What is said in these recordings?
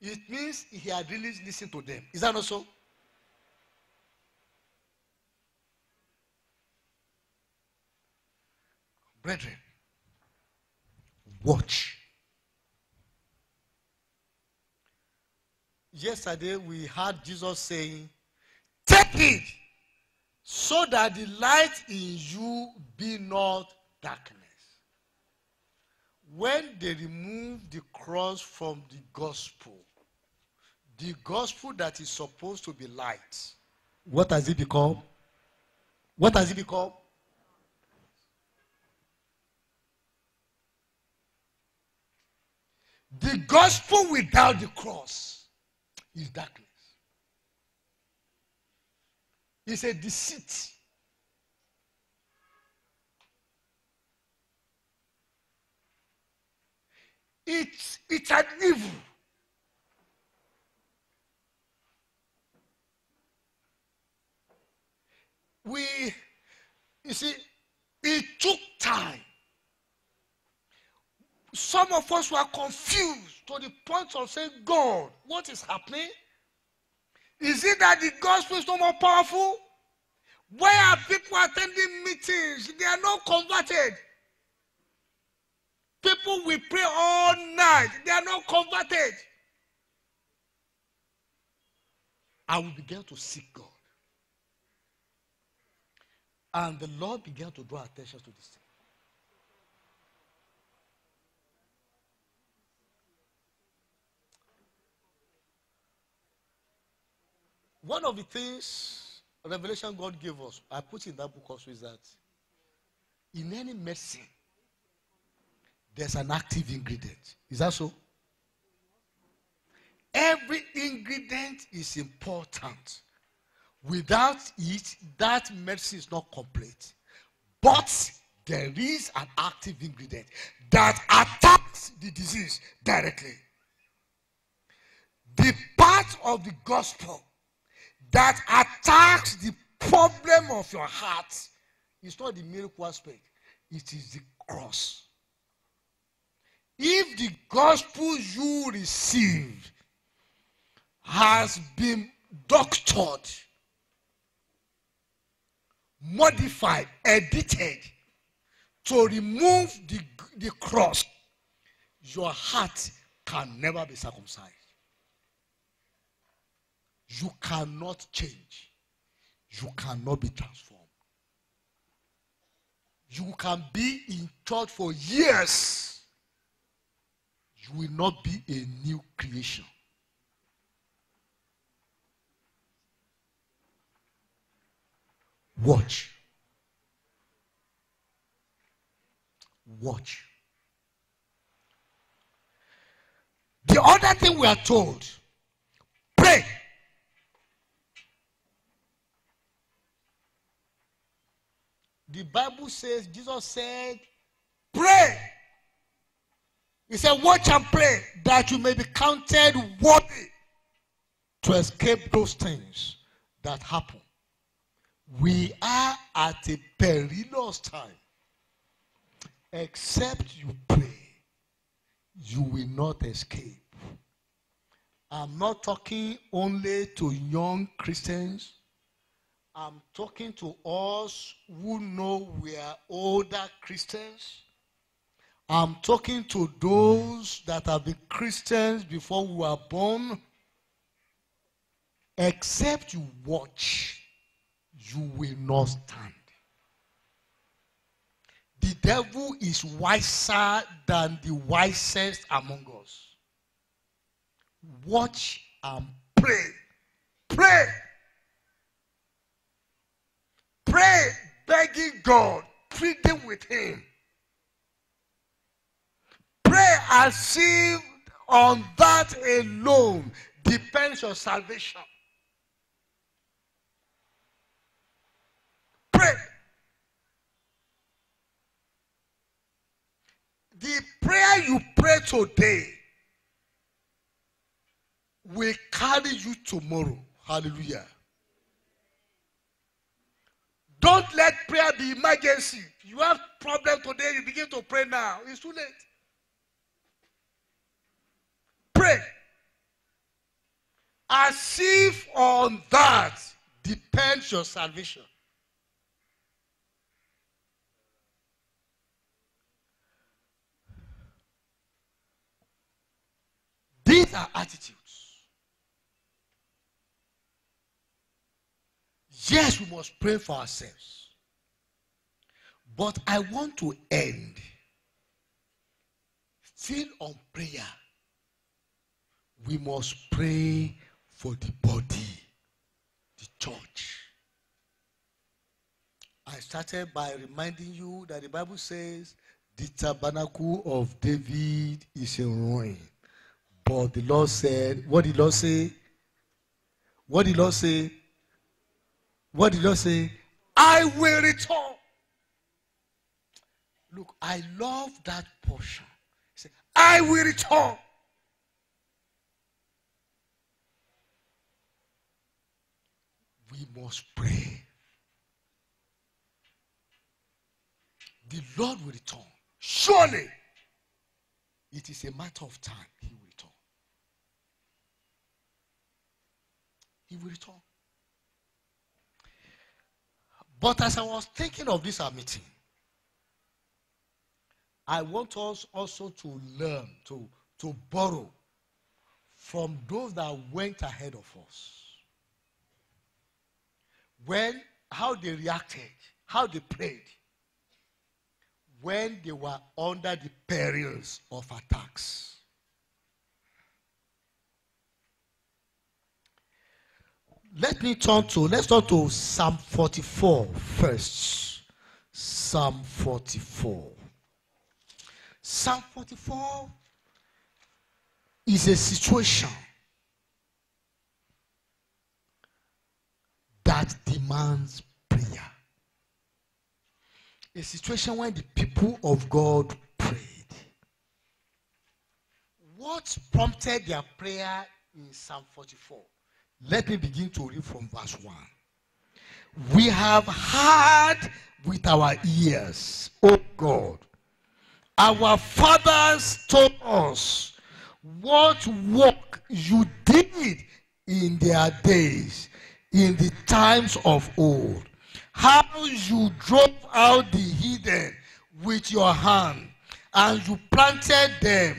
it means he had really listened to them. Is that not so? Brethren, watch. Yesterday we heard Jesus saying, Take it so that the light in you be not darkness. When they remove the cross from the gospel, the gospel that is supposed to be light, what has it become? What has it become? The gospel without the cross is darkness. It's a deceit. It's, it's an evil. We, you see, it took time. Some of us were confused to the point of saying, God, what is happening? Is it that the gospel is no more powerful? Why are people attending meetings? They are not converted. People will pray all night. They are not converted. I will begin to seek God. And the Lord began to draw attention to this thing. One of the things revelation God gave us, I put in that book also, is that in any medicine, there's an active ingredient. Is that so? Every ingredient is important. Without it, that medicine is not complete. But there is an active ingredient that attacks the disease directly. The part of the gospel that attacks the problem of your heart is not the miracle aspect, it is the cross. If the gospel you received has been doctored, modified, edited to remove the, the cross, your heart can never be circumcised. You cannot change. You cannot be transformed. You can be in church for years. You will not be a new creation. Watch. Watch. The other thing we are told pray. The Bible says, Jesus said, pray. He said, watch and pray that you may be counted worthy to escape those things that happen. We are at a perilous time. Except you pray, you will not escape. I'm not talking only to young Christians. I'm talking to us who know we are older Christians. I'm talking to those that have been Christians before we were born. Except you watch, you will not stand. The devil is wiser than the wisest among us. Watch and pray. Pray. Pray, begging God, pleading with Him. Pray as if on that alone depends your salvation. Pray. The prayer you pray today will carry you tomorrow. Hallelujah. Don't let prayer be emergency. You have problem today, you begin to pray now. It's too late. Pray. As if on that depends your salvation. These are attitudes. Yes, we must pray for ourselves. But I want to end still on prayer. We must pray for the body, the church. I started by reminding you that the Bible says the tabernacle of David is in ruin. But the Lord said, what did Lord say? What did Lord say? What did Lord say? I will return. Look, I love that portion. He said, I will return. We must pray. The Lord will return. Surely, it is a matter of time. He will return. He will return. But as I was thinking of this our meeting, I want us also to learn, to, to borrow from those that went ahead of us. When, how they reacted, how they prayed, when they were under the perils of attacks. Let me turn to, let's turn to Psalm 44 first. Psalm 44. Psalm 44 is a situation that demands prayer. A situation when the people of God prayed. What prompted their prayer in Psalm 44? Let me begin to read from verse 1. We have heard with our ears, O God. Our fathers told us what work you did in their days, in the times of old. How you drove out the heathen with your hand, and you planted them,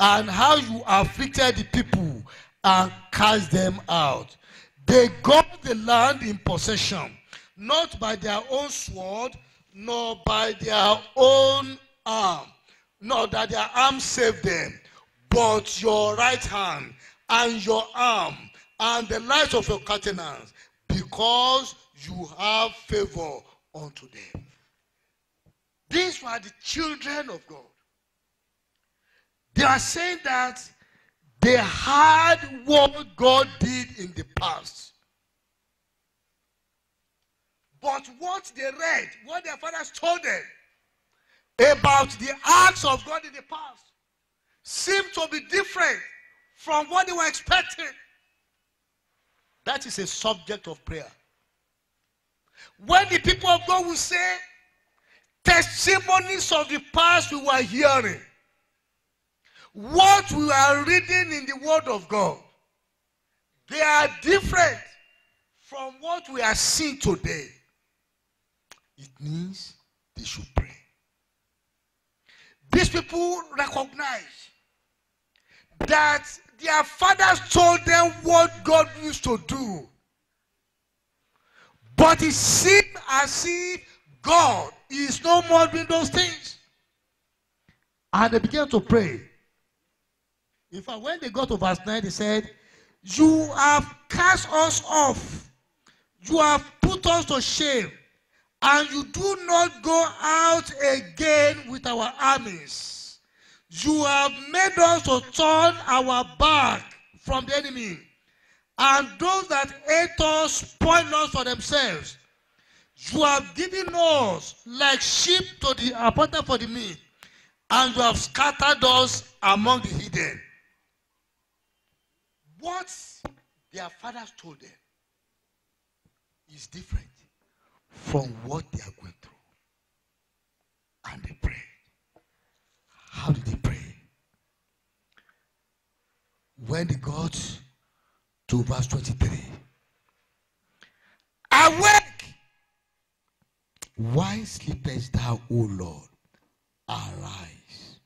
and how you afflicted the people and cast them out. They got the land in possession, not by their own sword, nor by their own arm, nor that their arm saved them, but your right hand and your arm and the light of your countenance, because you have favor unto them. These were the children of God. They are saying that they heard what God did in the past. But what they read, what their fathers told them about the acts of God in the past seemed to be different from what they were expecting. That is a subject of prayer. When the people of God will say, testimonies of the past we were hearing, what we are reading in the Word of God, they are different from what we are seeing today. It means they should pray. These people recognize that their fathers told them what God used to do. But it seemed as if God is no more doing those things. And they began to pray. In fact, when they got to verse 9, they said, You have cast us off. You have put us to shame. And you do not go out again with our armies. You have made us to turn our back from the enemy. And those that hate us spoil us for themselves. You have given us like sheep to the appointed for the meat, and you have scattered us among the hidden. What their fathers told them is different from what they are going through. And they pray. How did they pray? When they got to verse 23. Awake! Why sleepest thou, O Lord? Arise.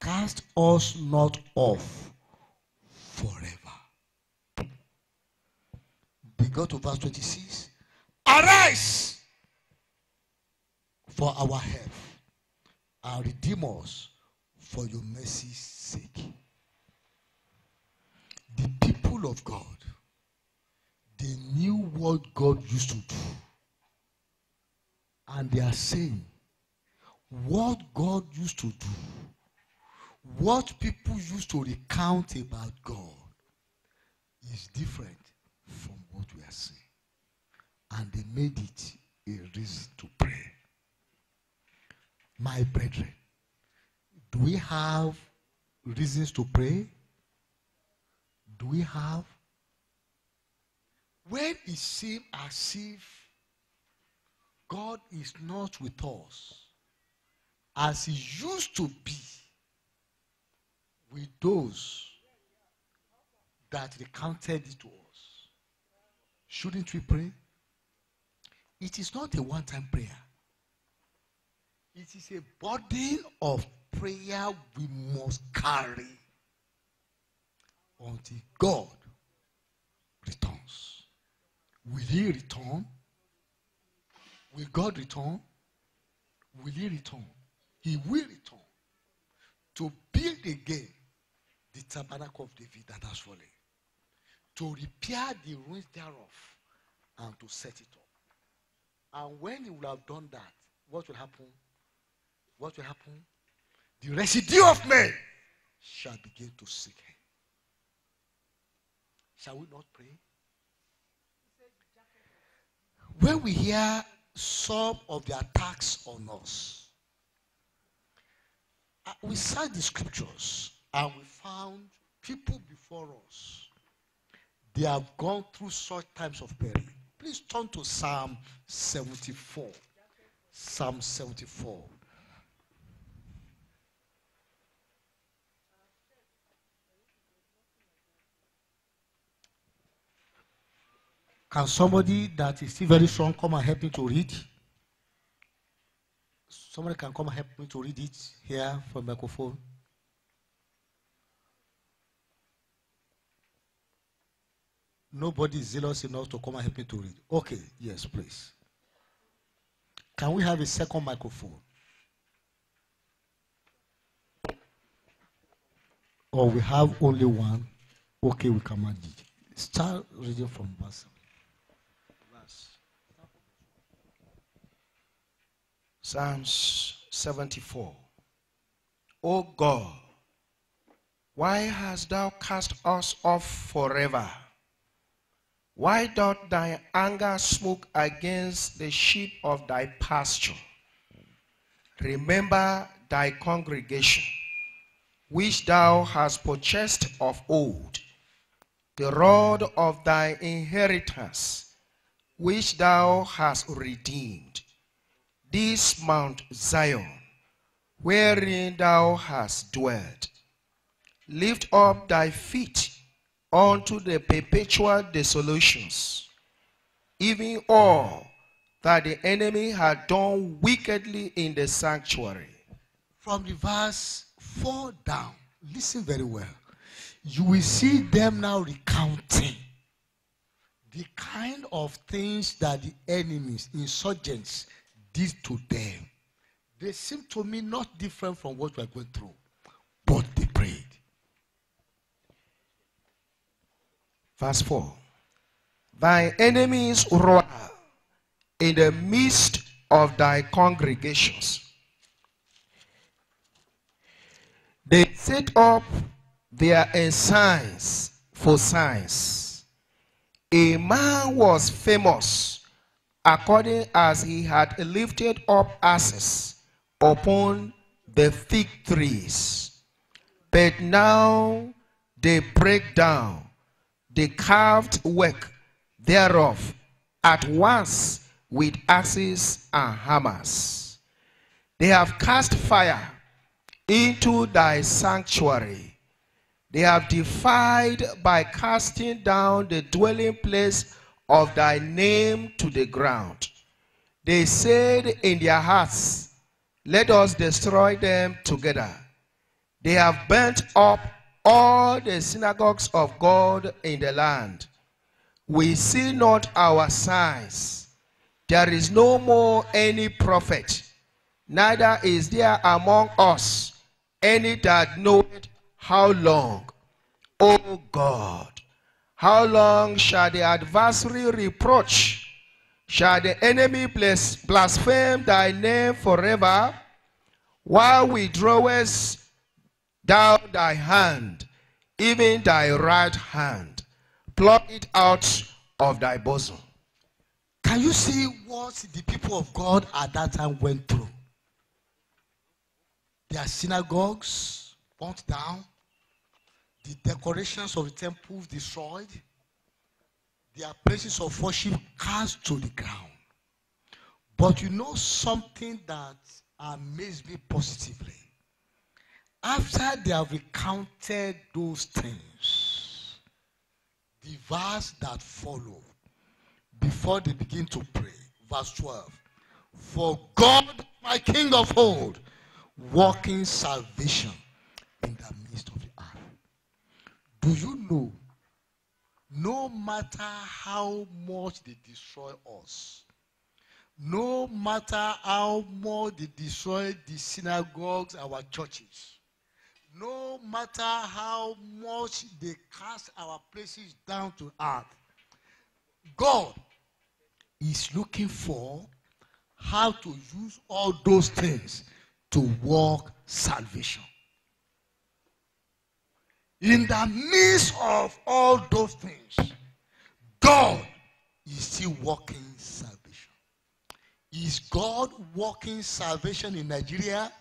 Cast us not off forever. We go to verse 26. Arise for our help and redeem us for your mercy's sake. The people of God, they knew what God used to do. And they are saying, what God used to do, what people used to recount about God, is different from what we are seeing. And they made it a reason to pray. My brethren, do we have reasons to pray? Do we have? When it seems as if God is not with us as he used to be with those that recounted it to us. Shouldn't we pray? It is not a one time prayer, it is a burden of prayer we must carry until God returns. Will he return? Will God return? Will he return? He will return to build again the tabernacle of David that has fallen, to repair the ruins thereof, and to set it up. And when he will have done that, what will happen? What will happen? The residue of men shall begin to seek him. Shall we not pray? When we hear some of the attacks on us, uh, we cite the scriptures and we found people before us. They have gone through such times of peril. Please turn to Psalm 74. Psalm 74. Can somebody that is still very strong come and help me to read? Somebody can come and help me to read it here from microphone. Nobody is zealous enough to come and help me to read. Okay, yes, please. Can we have a second microphone? Or we have only one? Okay, we can manage it. Start reading from verse. Psalms 74. O God, why hast thou cast us off forever? Why doth thy anger smoke against the sheep of thy pasture? Remember thy congregation, which thou hast purchased of old, the rod of thy inheritance, which thou hast redeemed this Mount Zion, wherein thou hast dwelt. Lift up thy feet unto the perpetual desolations, even all that the enemy had done wickedly in the sanctuary. From the verse 4 down, listen very well. You will see them now recounting the kind of things that the enemies, insurgents, did to them, they seem to me not different from what we are going through. But they prayed. Verse 4 Thy enemies roar in the midst of thy congregations. They set up their ensigns for signs. A man was famous according as he had lifted up asses upon the fig trees. But now they break down the carved work thereof at once with axes and hammers. They have cast fire into thy sanctuary. They have defied by casting down the dwelling place of thy name to the ground. They said in their hearts, Let us destroy them together. They have burnt up all the synagogues of God in the land. We see not our signs. There is no more any prophet, neither is there among us any that knoweth how long, O God, how long shall the adversary reproach? Shall the enemy blaspheme thy name forever? While we drawest down thy hand, even thy right hand, pluck it out of thy bosom. Can you see what the people of God at that time went through? Their synagogues burnt down, the decorations of the temple destroyed, their places of worship cast to the ground. But you know something that amazed me positively? After they have recounted those things, the verse that followed, before they begin to pray, verse 12, For God, my King of old, working salvation in the midst of the earth. Do you know? No matter how much they destroy us, no matter how much they destroy the synagogues, our churches, no matter how much they cast our places down to earth, God is looking for how to use all those things to work salvation. In the midst of all those things, God is still working salvation. Is God working salvation in Nigeria?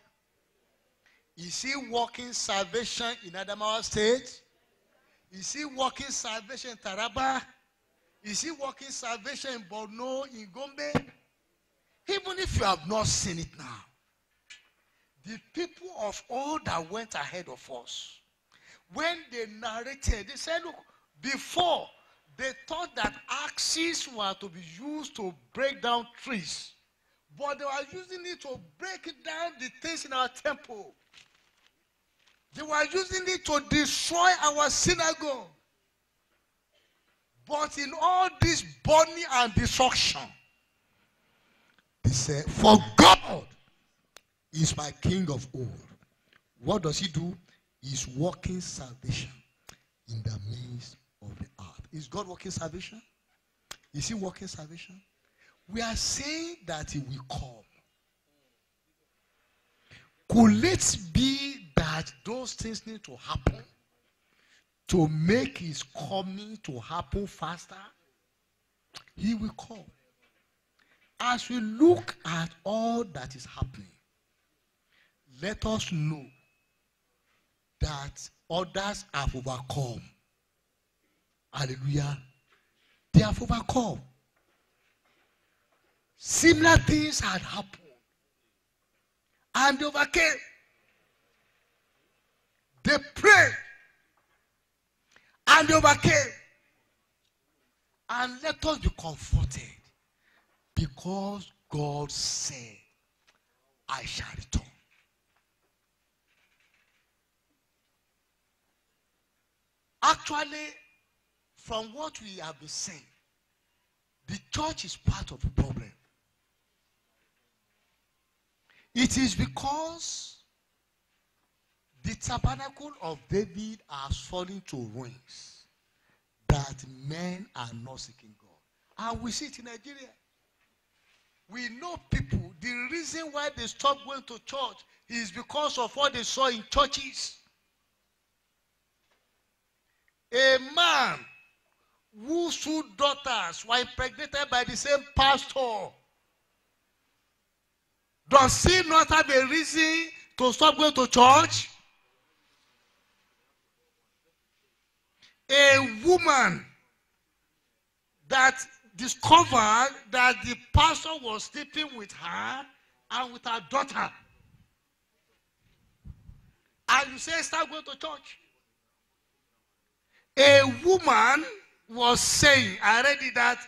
Is he working salvation in Adamawa State? Is he working salvation in Taraba? Is he working salvation in Borno, in Gombe? Even if you have not seen it now, the people of all that went ahead of us, when they narrated, they said, look, before they thought that axes were to be used to break down trees, but they were using it to break down the things in our temple. They were using it to destroy our synagogue. But in all this burning and destruction, they said, For God is my king of old. What does he do? He's working salvation in the midst of the earth. Is God working salvation? Is he working salvation? We are saying that he will come. Could it be that those things need to happen to make his coming to happen faster? He will come. As we look at all that is happening, let us know that others have overcome. Hallelujah. They have overcome. Similar things had happened. And they overcame. They prayed. And they overcame. And let us be comforted. Because God said, I shall return. Actually, from what we have been saying, the church is part of the problem. It is because the tabernacle of David has fallen to ruins that men are not seeking God. And we see it in Nigeria. We know people, the reason why they stopped going to church is because of what they saw in churches. A man whose two daughters were impregnated by the same pastor does he not have a reason to stop going to church? A woman that discovered that the pastor was sleeping with her and with her daughter. And you say, start going to church. A woman was saying, I read it that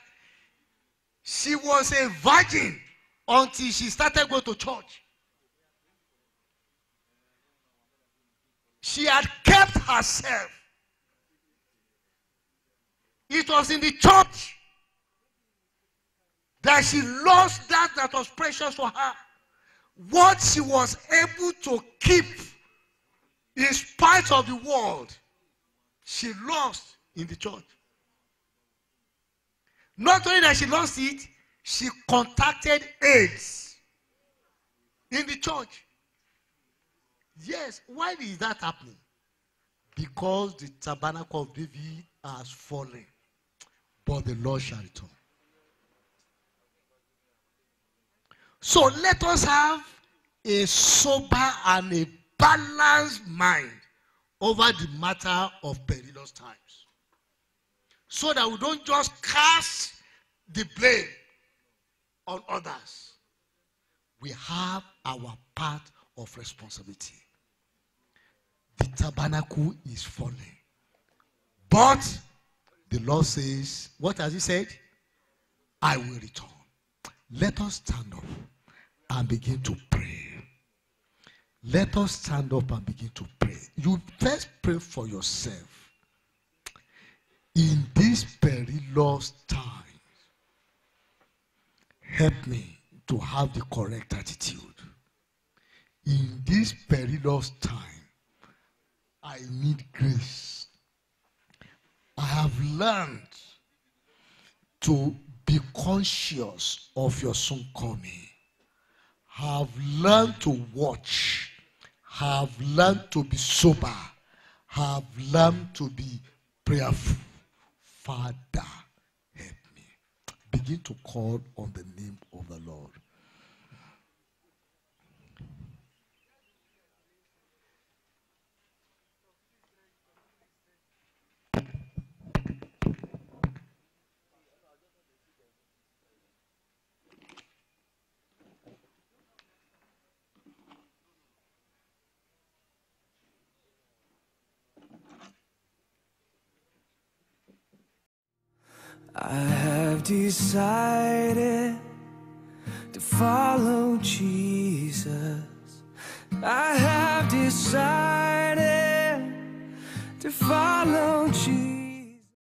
she was a virgin until she started going to church. She had kept herself. It was in the church that she lost that that was precious for her. What she was able to keep in spite of the world, she lost in the church. Not only that she lost it, she contacted AIDS in the church. Yes, why is that happening? Because the tabernacle of David has fallen, but the Lord shall return. So let us have a sober and a balanced mind over the matter of perilous times. So that we don't just cast the blame on others. We have our part of responsibility. The tabernacle is falling. But the Lord says, What has He said? I will return. Let us stand up and begin to pray. Let us stand up and begin to pray. You first pray for yourself. In this perilous time, help me to have the correct attitude. In this perilous time, I need grace. Have learned to be conscious of your soon coming. Have learned to watch. Have learned to be sober. Have learned to be prayerful. Father, help me. Begin to call on the name of the Lord. I have